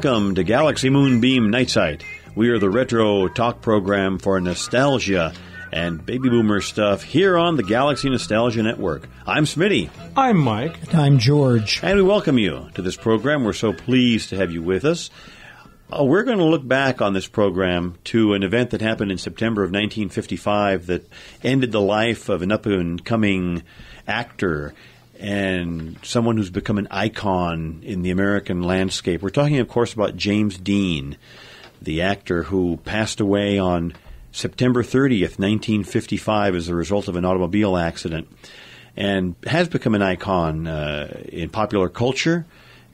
Welcome to Galaxy Moonbeam Night We are the retro talk program for nostalgia and baby boomer stuff here on the Galaxy Nostalgia Network. I'm Smitty. I'm Mike. And I'm George. And we welcome you to this program. We're so pleased to have you with us. Uh, we're going to look back on this program to an event that happened in September of 1955 that ended the life of an up and coming actor and someone who's become an icon in the American landscape. We're talking, of course, about James Dean, the actor who passed away on September 30th, 1955, as a result of an automobile accident, and has become an icon uh, in popular culture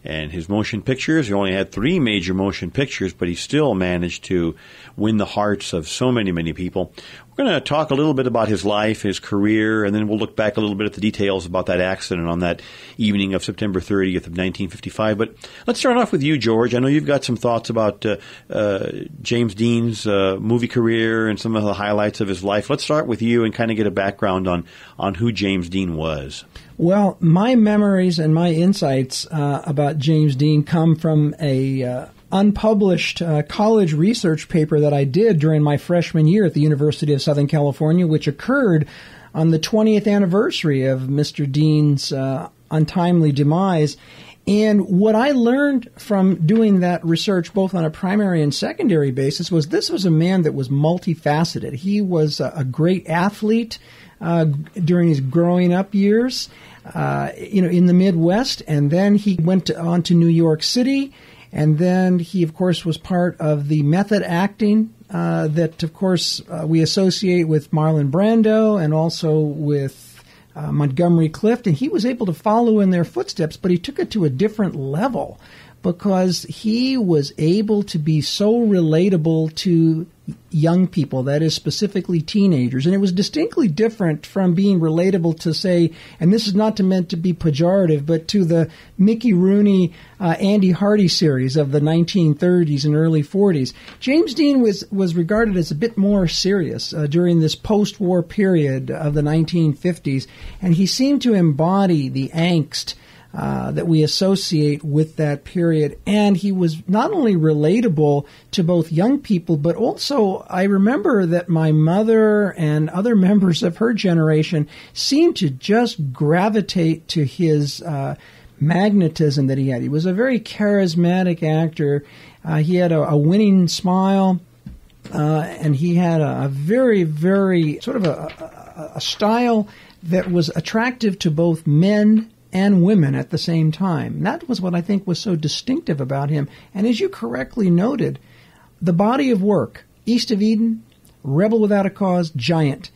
and his motion pictures. He only had three major motion pictures, but he still managed to win the hearts of so many, many people. We're going to talk a little bit about his life, his career, and then we'll look back a little bit at the details about that accident on that evening of September 30th of 1955. But let's start off with you, George. I know you've got some thoughts about uh, uh, James Dean's uh, movie career and some of the highlights of his life. Let's start with you and kind of get a background on, on who James Dean was. Well, my memories and my insights uh, about James Dean come from a uh, unpublished uh, college research paper that I did during my freshman year at the University of Southern California, which occurred on the 20th anniversary of Mr. Dean's uh, untimely demise. And what I learned from doing that research, both on a primary and secondary basis, was this was a man that was multifaceted. He was a, great athlete uh, during his growing up years, uh, you know, in the Midwest, and then he went on to New York City and then he, of course, was part of the method acting uh, that, of course, uh, we associate with Marlon Brando and also with uh, Montgomery Clift. And he was able to follow in their footsteps, but he took it to a different level because he was able to be so relatable to young people, that is specifically teenagers. And it was distinctly different from being relatable to, say, and this is not to meant to be pejorative, but to the Mickey Rooney, uh, Andy Hardy series of the 1930s and early 40s. James Dean was, was regarded as a bit more serious uh, during this post war period of the 1950s, and he seemed to embody the angst uh, that we associate with that period. And he was not only relatable to both young people, but also I remember that my mother and other members of her generation seemed to just gravitate to his uh, magnetism that he had. He was a very charismatic actor. Uh, he had a, a winning smile. Uh, and he had a, a, very, very sort of a, a, a style that was attractive to both men and women at the same time. That was what I think was so distinctive about him. And as you correctly noted, the body of work, East of Eden, Rebel Without a Cause, Giant.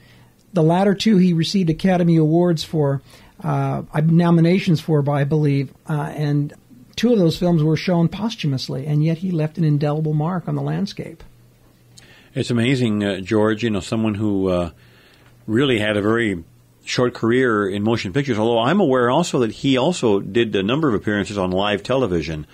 The latter two he received Academy Awards for, uh, nominations for, by I believe, uh, and two of those films were shown posthumously, and yet he left an indelible mark on the landscape. It's amazing, uh, George. You know, someone who uh, really had a very short career in motion pictures, although I'm aware also that he also did a number of appearances on live television.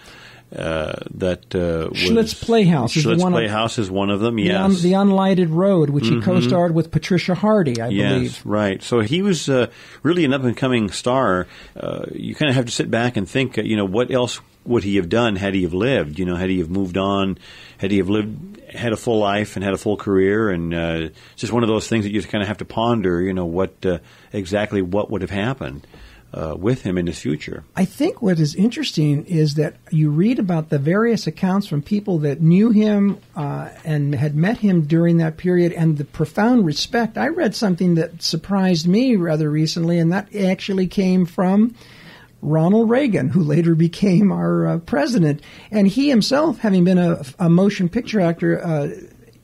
Uh, that uh, Schlitz Playhouse Schlitz is one Playhouse of, is one of them. Yes, the, un, the Unlighted Road, which mm-hmm. he co-starred with Patricia Hardy, I yes, believe. right. So he was uh, really an up and coming star. Uh, you kind of have to sit back and think, uh, you know, what else would he have done had he have lived? You know, had he have moved on, had he have lived, had a full life and had a full career, and uh, it's just one of those things that you just kind of have to ponder. You know, what uh, exactly what would have happened. Uh, with him in his future. I think what is interesting is that you read about the various accounts from people that knew him uh, and had met him during that period and the profound respect. I read something that surprised me rather recently, and that actually came from Ronald Reagan, who later became our uh, president. And he himself, having been a, a motion picture actor, uh,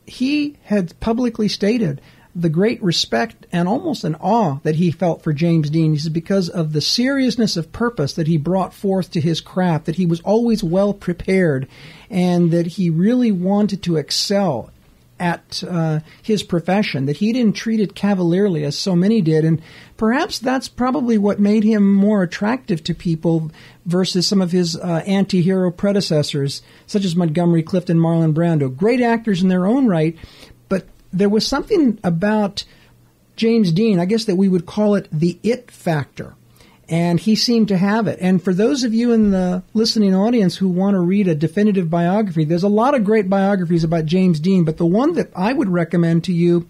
he had publicly stated the great respect and almost an awe that he felt for James Dean. Said because of the seriousness of purpose that he brought forth to his craft, that he was always well prepared, and that he really wanted to excel at uh, his profession, that he didn't treat it cavalierly as so many did. And perhaps that's probably what made him more attractive to people versus some of his uh, anti hero predecessors, such as Montgomery Clift and Marlon Brando. Great actors in their own right, there was something about James Dean, I guess that we would call it the it factor. and he seemed to have it. And for those of you in the listening audience who want to read a definitive biography, there's a lot of great biographies about James Dean, but the one that I would recommend to you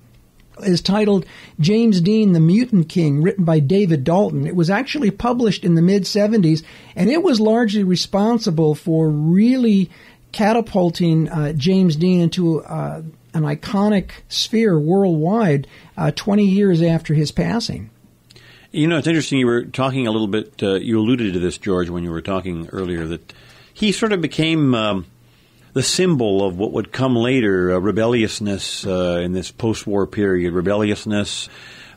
is titled James Dean, the Mutant King, written by David Dalton. It was actually published in the mid 70s, and it was largely responsible for really catapulting uh, James Dean into uh, an iconic sphere worldwide uh, 20 years after his passing. You know, it's interesting. You were talking a little bit. Uh, you alluded to this, George, when you were talking earlier. That he sort of became um, the symbol of what would come later: uh, rebelliousness uh, in this post-war period, rebelliousness,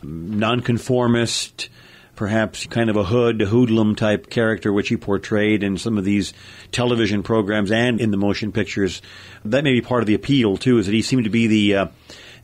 nonconformist, perhaps kind of a hood, a hoodlum type character, which he portrayed in some of these television programs and in the motion pictures. That may be part of the appeal too, is that he seemed to be the uh,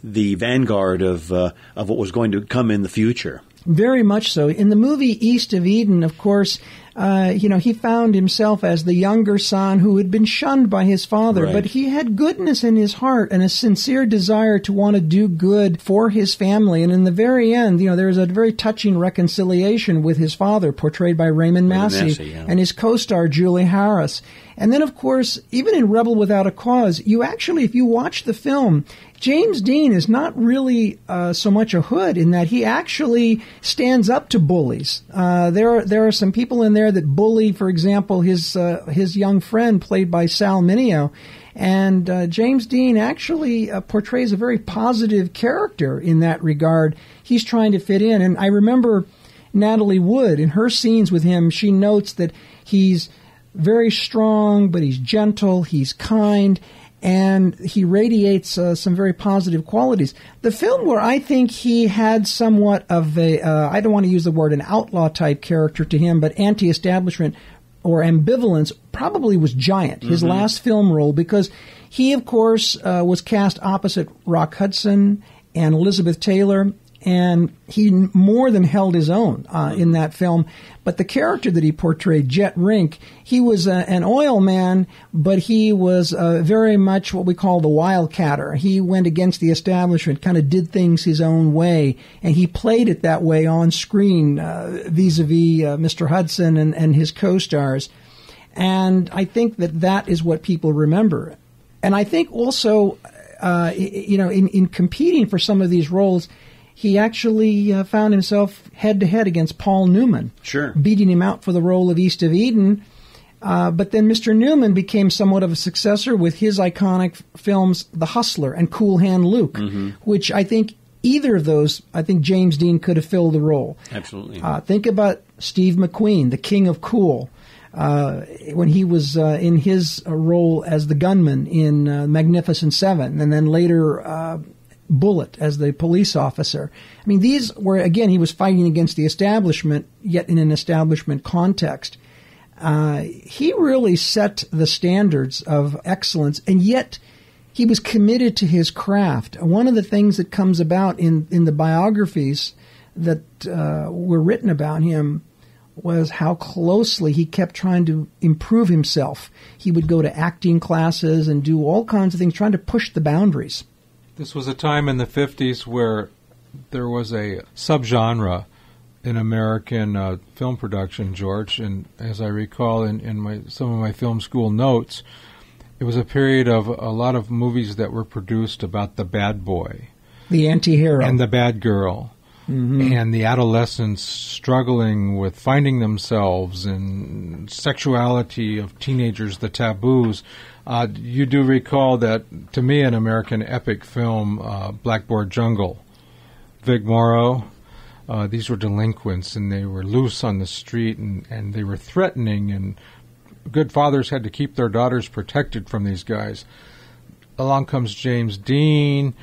the vanguard of uh, of what was going to come in the future. Very much so. In the movie East of Eden, of course, uh, you know, he found himself as the younger son who had been shunned by his father, right. but he had goodness in his heart and a sincere desire to want to do good for his family. And in the very end, you know, there's a very touching reconciliation with his father, portrayed by Raymond, Raymond Massey, Massey, yeah. and his co-star Julie Harris. And then, of course, even in Rebel Without a Cause, you actually, if you watch the film, James Dean is not really uh, so much a hood in that he actually stands up to bullies. Uh, there, are, there are some people in there that bully, for example, his uh, his young friend played by Sal Mineo, and uh, James Dean actually uh, portrays a very positive character in that regard. He's trying to fit in, and I remember Natalie Wood in her scenes with him. She notes that he's very strong, but he's gentle, he's kind, and he radiates uh, some very positive qualities. The film where I think he had somewhat of a, uh, I don't want to use the word an outlaw type character to him, but anti establishment or ambivalence probably was Giant, his Mm-hmm. last film role, because he, of course, uh, was cast opposite Rock Hudson and Elizabeth Taylor. And he more than held his own uh, in that film. But the character that he portrayed, Jett Rink, he was a, an oil man, but he was uh, very much what we call the wildcatter. He went against the establishment, kind of did things his own way, and he played it that way on screen uh, vis-a-vis uh, Mr. Hudson and, and his co-stars. And I think that that is what people remember. And I think also, uh, you know, in, in competing for some of these roles, he actually uh, found himself head to head against Paul Newman, Sure. beating him out for the role of East of Eden. Uh, but then Mr. Newman became somewhat of a successor with his iconic films, The Hustler and Cool Hand Luke, which I think either of those, I think James Dean could have filled the role. Absolutely. Uh, think about Steve McQueen, the king of cool, uh, when he was uh, in his uh, role as the gunman in uh, Magnificent Seven, and then later Bullitt as the police officer. I mean, these were, again, he was fighting against the establishment, yet in an establishment context. Uh, he really set the standards of excellence, and yet he was committed to his craft. One of the things that comes about in, in the biographies that uh, were written about him was how closely he kept trying to improve himself. He would go to acting classes and do all kinds of things, trying to push the boundaries. This was a time in the 50s where there was a subgenre in American uh, film production, George, and as I recall in, in my some of my film school notes, it was a period of a lot of movies that were produced about the bad boy The anti-hero. and the bad girl. And the adolescents struggling with finding themselves and sexuality of teenagers, the taboos. Uh, you do recall that, to me, an American epic film, uh, Blackboard Jungle. Vic Morrow, uh, these were delinquents and they were loose on the street and, and they were threatening, and good fathers had to keep their daughters protected from these guys. Along comes James Dean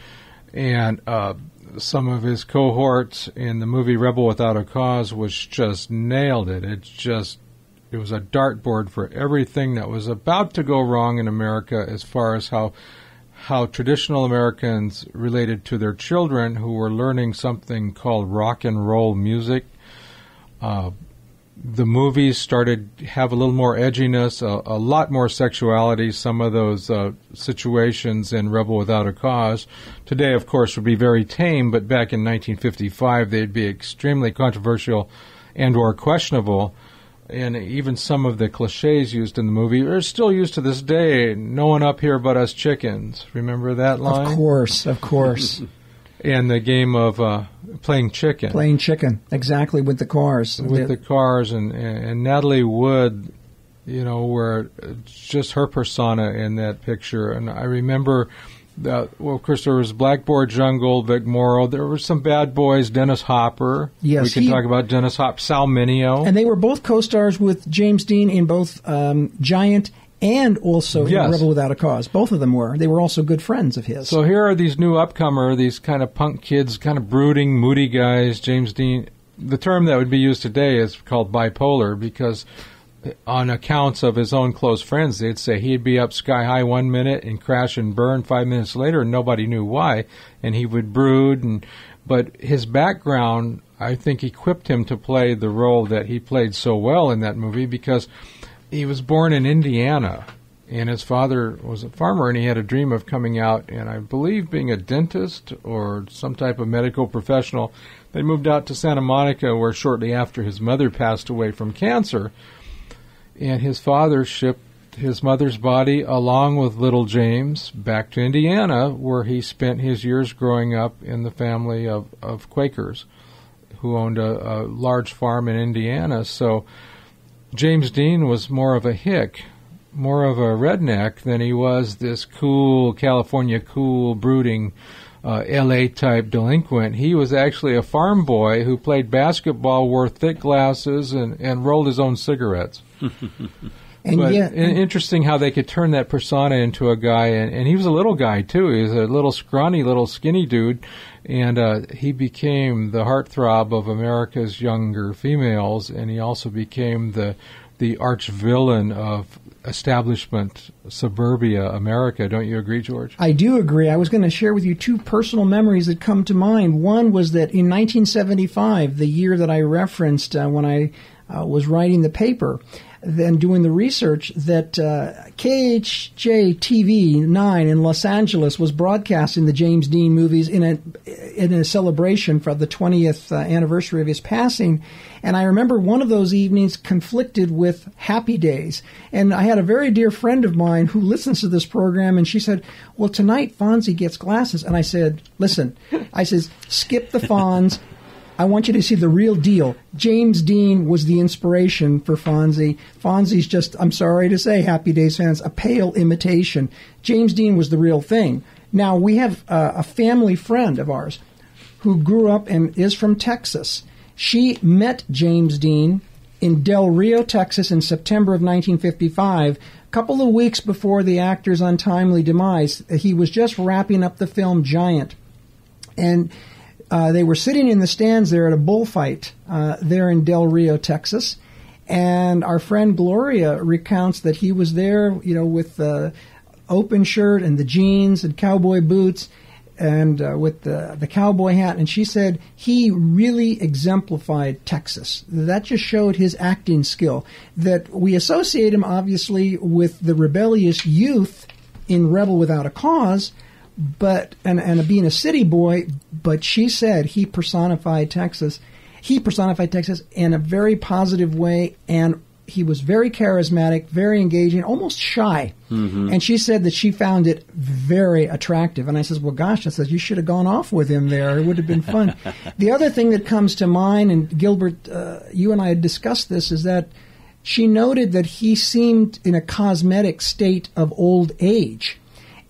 and uh, some of his cohorts in the movie Rebel Without a Cause was just nailed it. It's just it was a dartboard for everything that was about to go wrong in America as far as how how traditional Americans related to their children who were learning something called rock and roll music. Uh, the movies started have a little more edginess, a, a lot more sexuality. Some of those uh, situations in Rebel Without a Cause today, of course, would be very tame, but back in 1955, they'd be extremely controversial and or questionable. And even some of the cliches used in the movie are still used to this day. No one up here but us chickens. Remember that line? Of course, of course. and the game of uh, playing chicken. Playing chicken, exactly with the cars. With the cars, and, and Natalie Wood, you know, were just her persona in that picture. And I remember that, well, of course, there was Blackboard Jungle, Vic Morrow. There were some bad boys, Dennis Hopper. Yes, we can he- talk about Dennis Hopper, Sal Mineo. And they were both co-stars with James Dean in both um, Giant and also Yes. Rebel Without a Cause. Both of them were. They were also good friends of his. So here are these new upcomer, these kind of punk kids, kind of brooding, moody guys. James Dean. The term that would be used today is called bipolar because, on accounts of his own close friends, they'd say he'd be up sky high one minute and crash and burn five minutes later, and nobody knew why. And he would brood, and but his background, I think, equipped him to play the role that he played so well in that movie because he was born in Indiana, and his father was a farmer, and he had a dream of coming out and I believe being a dentist or some type of medical professional. They moved out to Santa Monica, where shortly after his mother passed away from cancer, and his father shipped his mother's body along with little James back to Indiana, where he spent his years growing up in the family of, of Quakers who owned a, a large farm in Indiana. So James Dean was more of a hick, more of a redneck than he was this cool California cool brooding uh, L.A. type delinquent. He was actually a farm boy who played basketball, wore thick glasses, and, and rolled his own cigarettes. and but yet, in- interesting how they could turn that persona into a guy, and, and he was a little guy too. He was a little scrawny, little skinny dude, and uh, he became the heartthrob of America's younger females, and he also became the the arch villain of establishment suburbia America. Don't you agree, George? I do agree. I was going to share with you two personal memories that come to mind. One was that in 1975, the year that I referenced uh, when I uh, was writing the paper, then doing the research, that uh, KHJ TV 9 in Los Angeles was broadcasting the James Dean movies in a in a celebration for the 20th uh, anniversary of his passing. And I remember one of those evenings conflicted with Happy Days. And I had a very dear friend of mine who listens to this program, and she said, Well, tonight Fonzie gets glasses. And I said, Listen, I says, skip the Fonz. I want you to see the real deal. James Dean was the inspiration for Fonzie. Fonzie's just, I'm sorry to say, Happy Days fans, a pale imitation. James Dean was the real thing. Now, we have uh, a family friend of ours who grew up and is from Texas. She met James Dean in Del Rio, Texas in September of 1955. A couple of weeks before the actor's untimely demise, he was just wrapping up the film Giant. And uh, they were sitting in the stands there at a bullfight uh, there in Del Rio, Texas. And our friend Gloria recounts that he was there, you know, with the open shirt and the jeans and cowboy boots and uh, with the, the cowboy hat. And she said he really exemplified Texas. That just showed his acting skill. That we associate him, obviously, with the rebellious youth in Rebel Without a Cause but and and being a city boy, but she said he personified Texas. He personified Texas in a very positive way, and he was very charismatic, very engaging, almost shy. And she said that she found it very attractive. And I says, "Well, gosh," I says, "You should have gone off with him there. It would have been fun." the other thing that comes to mind, and Gilbert, uh, you and I had discussed this, is that she noted that he seemed in a cosmetic state of old age.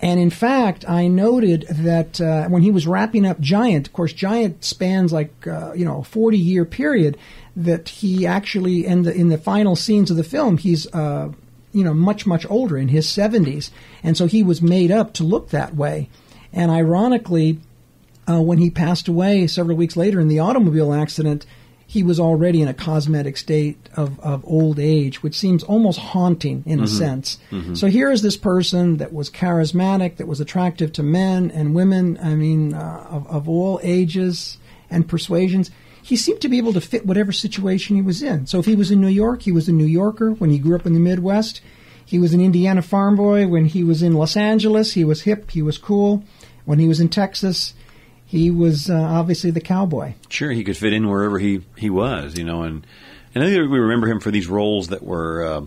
And in fact, I noted that uh, when he was wrapping up Giant, of course, Giant spans like uh, you know a forty year period. That he actually in the in the final scenes of the film, he's uh, you know much much older in his seventies, and so he was made up to look that way. And ironically, uh, when he passed away several weeks later in the automobile accident, he was already in a cosmetic state of, of old age, which seems almost haunting in a sense. So here is this person that was charismatic, that was attractive to men and women, I mean, uh, of, of all ages and persuasions. He seemed to be able to fit whatever situation he was in. So if he was in New York, he was a New Yorker when he grew up in the Midwest. He was an Indiana farm boy when he was in Los Angeles. He was hip, he was cool. When he was in Texas, he was uh, obviously the cowboy. Sure, he could fit in wherever he, he was, you know, and and I think we remember him for these roles that were uh,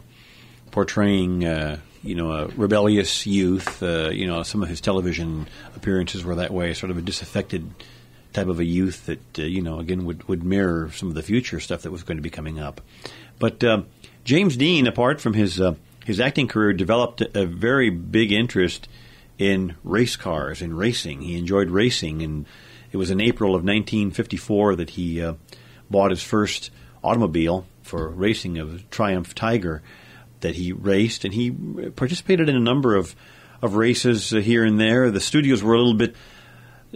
portraying, uh, you know, a rebellious youth. Uh, you know, some of his television appearances were that way, sort of a disaffected type of a youth that, uh, you know, again would would mirror some of the future stuff that was going to be coming up. But uh, James Dean, apart from his his acting career, developed a very big interest in race cars and racing. He enjoyed racing, and it was in April of 1954 that he uh, bought his first automobile for racing of Triumph Tiger that he raced, and he participated in a number of of races here and there. The studios were a little bit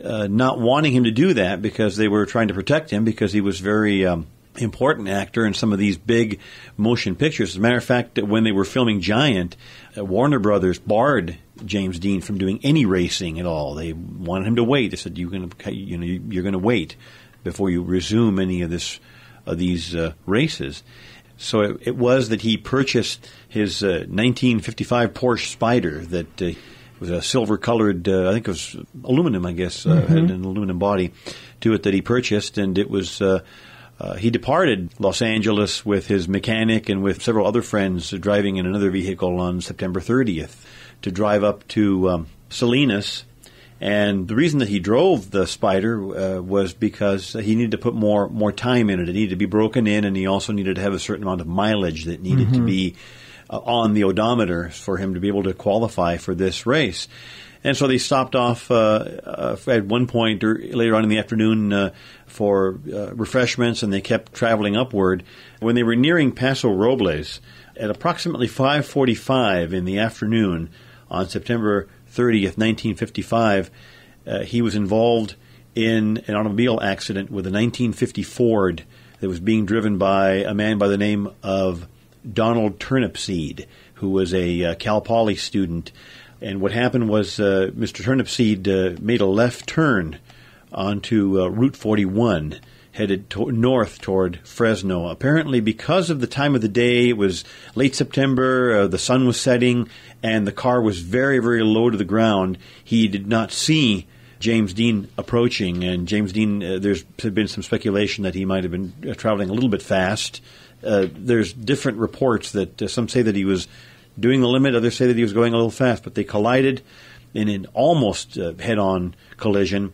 uh, not wanting him to do that because they were trying to protect him because he was very um, important actor in some of these big motion pictures. As a matter of fact, when they were filming Giant, uh, Warner Brothers barred James Dean from doing any racing at all. They wanted him to wait. They said, "You're going to, you know, you're going to wait before you resume any of this of these uh, races." So it, it, was that he purchased his uh, 1955 Porsche Spyder that uh, was a silver colored, uh, I think it was aluminum, I guess, uh, mm-hmm. had an aluminum body to it that he purchased, and it was. Uh, uh, he departed Los Angeles with his mechanic and with several other friends driving in another vehicle on September 30th to drive up to um, Salinas and the reason that he drove the Spyder uh, was because he needed to put more more time in it. It needed to be broken in, and he also needed to have a certain amount of mileage that needed mm-hmm. to be uh, on the odometer for him to be able to qualify for this race. And so they stopped off uh, uh at one point later on in the afternoon uh, for uh, refreshments, and they kept traveling upward. When they were nearing Paso Robles, at approximately 5:45 in the afternoon on September 30th, 1955, uh, he was involved in an automobile accident with a 1950 Ford that was being driven by a man by the name of Donald Turnupseed, who was a uh, Cal Poly student. And what happened was uh, Mr. Turnupseed uh, made a left turn onto uh, Route 41 headed to- north toward Fresno. Apparently, because of the time of the day, it was late September, uh, the sun was setting, and the car was very, very low to the ground. He did not see James Dean approaching, and James Dean, uh, there's been some speculation that he might have been uh, traveling a little bit fast. Uh, there's different reports that uh, some say that he was doing the limit, others say that he was going a little fast, but they collided in an almost uh, head-on collision.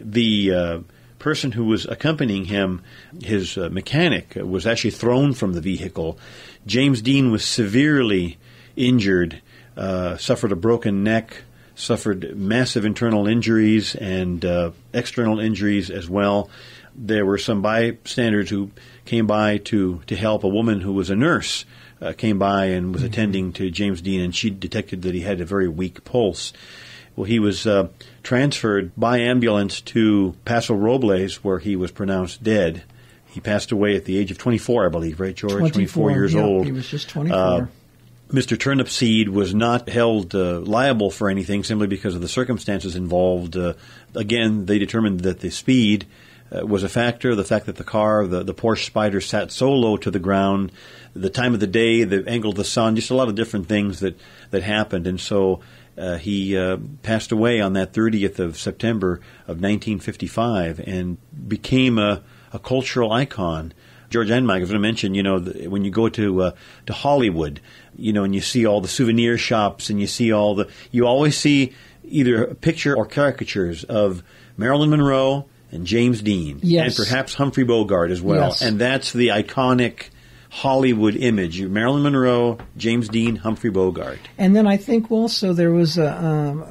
The person who was accompanying him, his uh, mechanic, uh, was actually thrown from the vehicle. James Dean was severely injured, uh, suffered a broken neck, suffered massive internal injuries and uh, external injuries as well. There were some bystanders who came by to, to help. A woman who was a nurse uh, came by and was mm-hmm. attending to James Dean, and she detected that he had a very weak pulse. Well, he was uh, transferred by ambulance to Paso Robles, where he was pronounced dead. He passed away at the age of 24, I believe, right, George? 24, 24 years yeah, old. He was just 24. Uh, Mr. Turnupseed was not held uh, liable for anything simply because of the circumstances involved. Uh, again, they determined that the speed uh, was a factor, the fact that the car, the, the Porsche Spyder, sat so low to the ground, the time of the day, the angle of the sun, just a lot of different things that, that happened. And so uh, he uh, passed away on that 30th of September of 1955 and became a, a cultural icon. George and Mike, I was going to mention, you know, the, when you go to uh, to Hollywood, you know, and you see all the souvenir shops and you see all the, you always see either a picture or caricatures of Marilyn Monroe and James Dean, yes. and perhaps Humphrey Bogart as well, yes. and that's the iconic Hollywood image. Marilyn Monroe, James Dean, Humphrey Bogart. And then I think also there was a, um,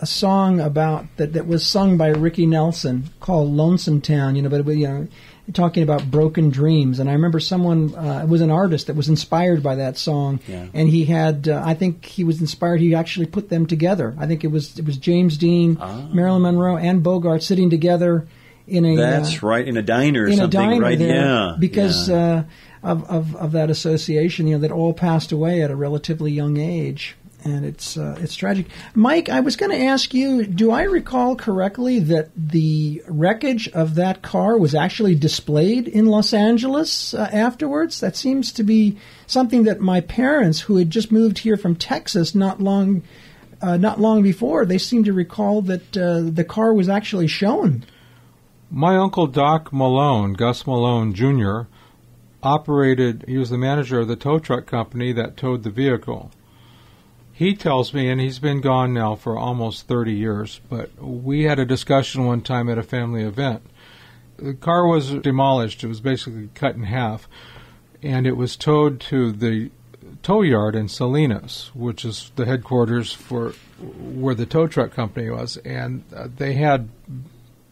a song about that, that was sung by Ricky Nelson called Lonesome Town, you know, but you know, talking about broken dreams. And I remember someone uh, was an artist that was inspired by that song, yeah. and he had uh, I think he was inspired. He actually put them together. I think it was it was James Dean, ah. Marilyn Monroe, and Bogart sitting together in a that's uh, right in a diner or in something, a diner right? there yeah, because. yeah. Uh, of, of, of that association, you know, that all passed away at a relatively young age. And it's uh, it's tragic. Mike, I was going to ask you: Do I recall correctly that the wreckage of that car was actually displayed in Los Angeles uh, afterwards? That seems to be something that my parents, who had just moved here from Texas not long uh, not long before, they seem to recall that uh, the car was actually shown. My uncle Doc Malone, Gus Malone Jr., operated, he was the manager of the tow truck company that towed the vehicle. He tells me, and he's been gone now for almost 30 years, but we had a discussion one time at a family event. The car was demolished, it was basically cut in half, and it was towed to the tow yard in Salinas, which is the headquarters for where the tow truck company was, and uh, they had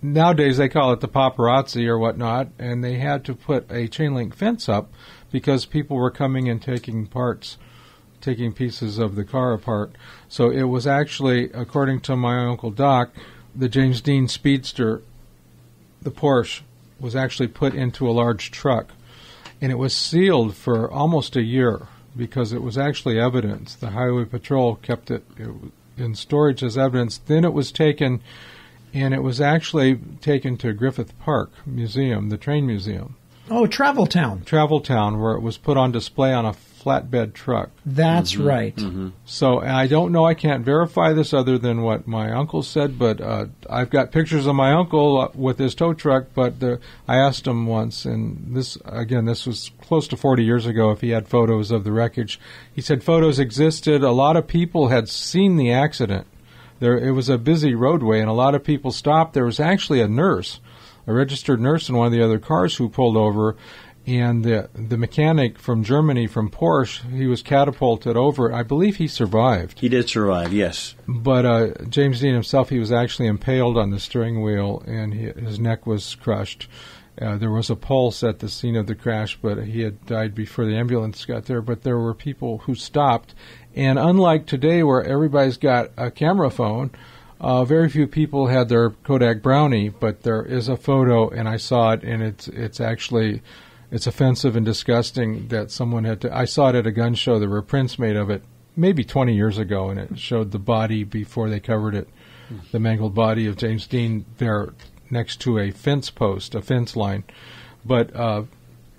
nowadays they call it the paparazzi or whatnot, and they had to put a chain link fence up because people were coming and taking parts, taking pieces of the car apart. So it was actually, according to my uncle Doc, the James Dean Speedster, the Porsche, was actually put into a large truck, and it was sealed for almost a year because it was actually evidence. The Highway Patrol kept it, it in storage as evidence. Then it was taken and it was actually taken to Griffith Park Museum, the train museum. Oh, Travel Town. Travel Town, where it was put on display on a flatbed truck. That's mm-hmm, right. Mm-hmm. So I don't know. I can't verify this other than what my uncle said, but uh, I've got pictures of my uncle uh, with his tow truck. But the, I asked him once, and this again, this was close to 40 years ago. If he had photos of the wreckage, he said photos existed. A lot of people had seen the accident there it was a busy roadway and a lot of people stopped. There was actually a nurse, a registered nurse in one of the other cars who pulled over and the the mechanic from Germany from Porsche he was catapulted over. I believe he survived. He did survive, yes. But uh, James Dean himself, he was actually impaled on the steering wheel and he, his neck was crushed. Uh, there was a pulse at the scene of the crash, but he had died before the ambulance got there. But there were people who stopped and unlike today, where everybody's got a camera phone, uh, very few people had their Kodak Brownie, but there is a photo, and I saw it, and it's it's actually it's offensive and disgusting that someone had to. I saw it at a gun show. There were prints made of it maybe 20 years ago, and it showed the body before they covered it, the mangled body of James Dean there next to a fence post, a fence line. But uh,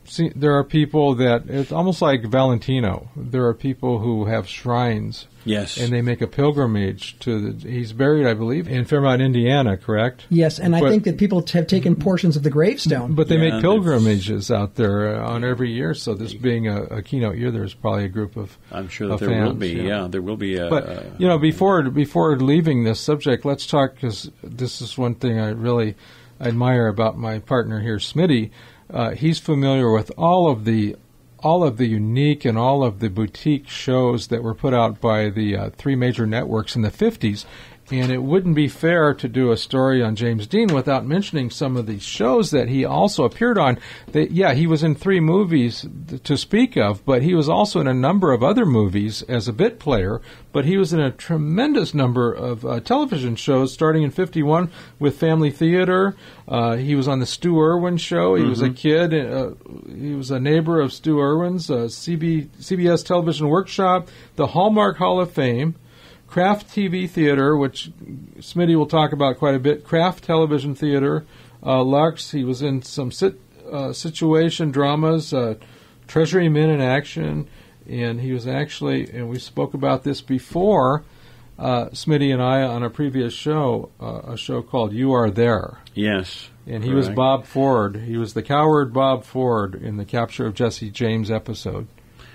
see, there are people that it's almost like Valentino. There are people who have shrines. Yes. And they make a pilgrimage to the. He's buried, I believe, in Fairmount, Indiana. Correct. Yes, and but, I think that people have taken portions of the gravestone. But they yeah, make pilgrimages out there uh, on every year. So this being a, a, keynote year, there's probably a group of. I'm sure that there fans, will be. Yeah. yeah. there will be. A, but you know, before before leaving this subject, let's talk because this is one thing I really admire about my partner here, Smitty uh, he's familiar with all of the all of the unique and all of the boutique shows that were put out by the uh, three major networks in the 50s. And it wouldn't be fair to do a story on James Dean without mentioning some of the shows that he also appeared on. That, yeah, he was in three movies to speak of, but he was also in a number of other movies as a bit player. But he was in a tremendous number of uh, television shows, starting in '51 with Family Theater. Uh, he was on the Stu Erwin Show. He mm-hmm. was a mm-hmm. kid. Uh, he was a neighbor of Stu Erwin's, uh, CB, CBS Television Workshop, the Hallmark Hall of Fame. Kraft TV Theater, which Smitty will talk about quite a bit. Kraft Television Theater, uh, Lux. He was in some sit, uh, situation dramas, uh, Treasury Men in Action, and he was actually, and we spoke about this before, uh, Smitty and I on a previous show, uh, a show called You Are There. Yes. And he correct. was Bob Ford. He was the coward Bob Ford in the Capture of Jesse James episode.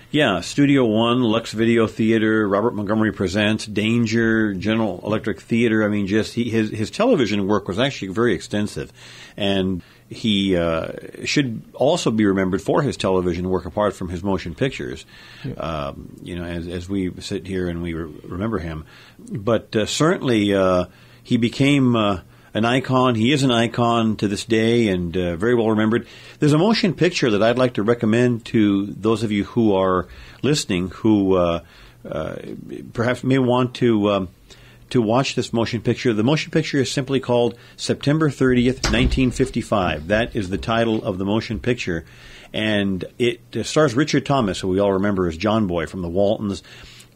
Yeah, Studio One, Lux Video Theater, Robert Montgomery Presents, Danger, General Electric Theater. I mean, just he, his his television work was actually very extensive, and he uh, should also be remembered for his television work apart from his motion pictures. Yeah. Um, you know, as as we sit here and we re- remember him, but uh, certainly uh, he became uh, an icon. He is an icon to this day and uh, very well remembered. There's a motion picture that I'd like to recommend to those of you who are listening who uh, uh, perhaps may want to. Um, to watch this motion picture. The motion picture is simply called September 30th, 1955. That is the title of the motion picture. And it stars Richard Thomas, who we all remember as John Boy from the Waltons,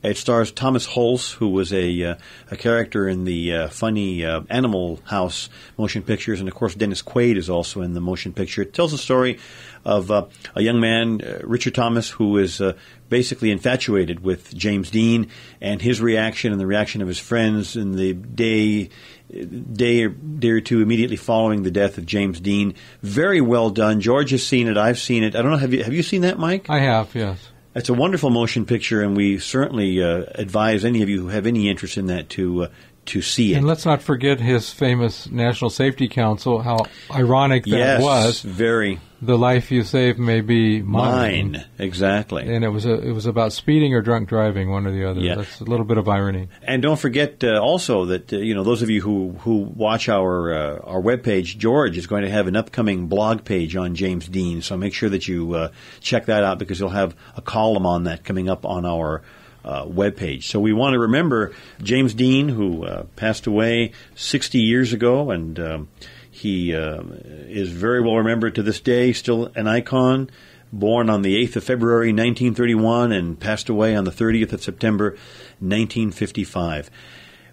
It stars Thomas Hulce, who was a uh, a character in the uh, funny uh, Animal House motion pictures, and of course Dennis Quaid is also in the motion picture. It tells the story of uh, a young man, uh, Richard Thomas, who is uh, basically infatuated with James Dean, and his reaction and the reaction of his friends in the day day or, day or two immediately following the death of James Dean. Very well done. George has seen it. I've seen it. I don't know. Have you have you seen that, Mike? I have. Yes. It's a wonderful motion picture, and we certainly uh, advise any of you who have any interest in that to uh, to see it. And let's not forget his famous National Safety Council. How ironic that yes, was. Very the life you save may be mine. mine. Exactly. And it was a, it was about speeding or drunk driving, one or the other. Yeah. That's a little bit of irony. And don't forget uh, also that uh, you know those of you who who watch our uh, our webpage, George is going to have an upcoming blog page on James Dean. So make sure that you uh, check that out because he'll have a column on that coming up on our. Uh, webpage. So we want to remember James Dean, who uh, passed away 60 years ago, and um, he uh, is very well remembered to this day, still an icon. Born on the 8th of February 1931 and passed away on the 30th of September 1955.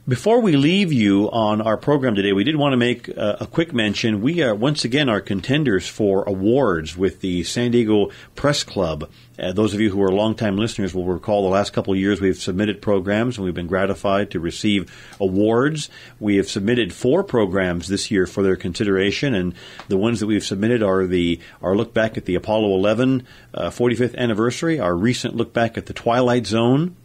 Before we leave you on our program today, we did want to make uh, a quick mention. We are once again our contenders for awards with the San Diego Press Club. Uh, those of you who are longtime listeners will recall the last couple of years we've submitted programs and we've been gratified to receive awards. We have submitted four programs this year for their consideration, and the ones that we've submitted are the our look back at the Apollo 11 uh, 45th anniversary, our recent look back at the Twilight Zone,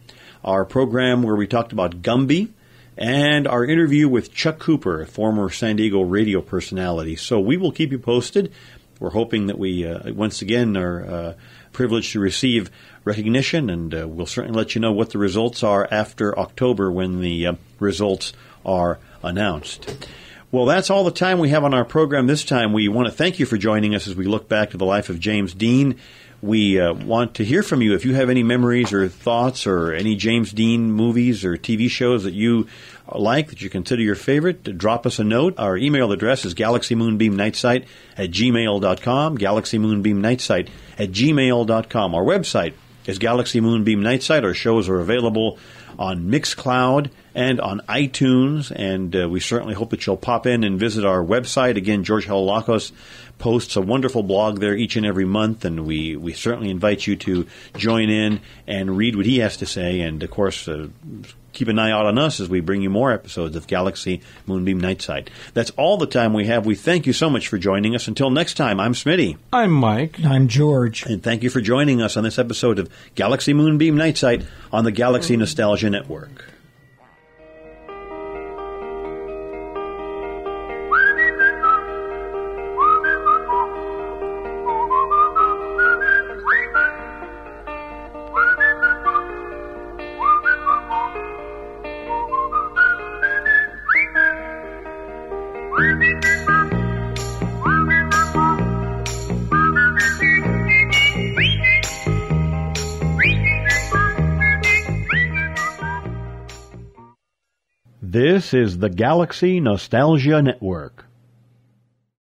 our program where we talked about Gumby and our interview with Chuck Cooper, a former San Diego radio personality. So we will keep you posted. We're hoping that we uh, once again are uh, privileged to receive recognition, and uh, we'll certainly let you know what the results are after October when the uh, results are announced. Well, that's all the time we have on our program this time. We want to thank you for joining us as we look back to the life of James Dean. We uh, want to hear from you. If you have any memories or thoughts or any James Dean movies or TV shows that you like, that you consider your favorite, drop us a note. Our email address is galaxymoonbeamnightsite at gmail.com, galaxymoonbeamnightsite at gmail.com. Our website is Galaxy Moonbeam Nightsite. Our shows are available on Mixcloud and on iTunes, and uh, we certainly hope that you'll pop in and visit our website. Again, George Halakos posts a wonderful blog there each and every month, and we, we certainly invite you to join in and read what he has to say, and of course, uh, keep an eye out on us as we bring you more episodes of Galaxy Moonbeam Nightsite. That's all the time we have. We thank you so much for joining us. Until next time, I'm Smitty. I'm Mike. I'm George. And thank you for joining us on this episode of Galaxy Moonbeam Nightsite on the Galaxy Nostalgia Network. This is the Galaxy Nostalgia Network.